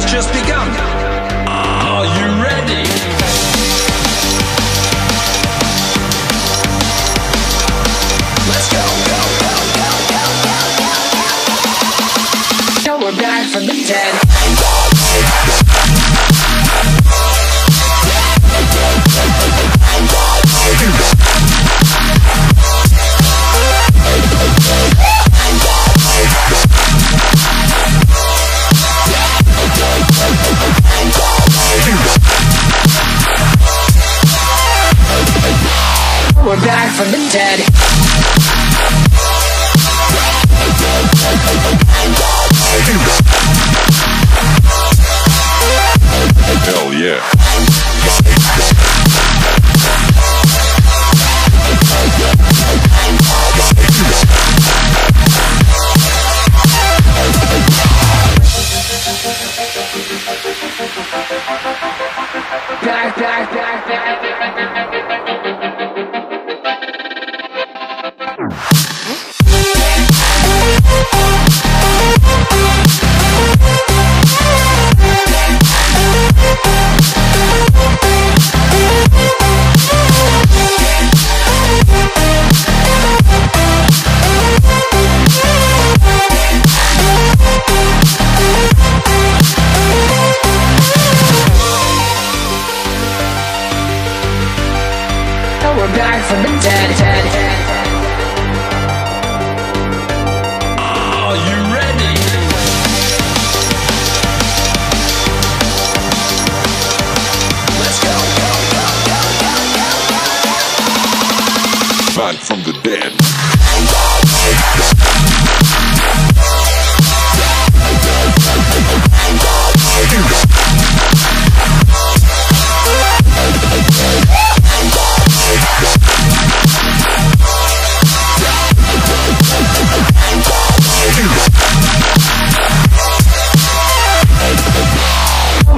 Has just begun. Back from the dead. We're back from the dead. dead, dead. Are you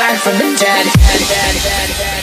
Back from the dead.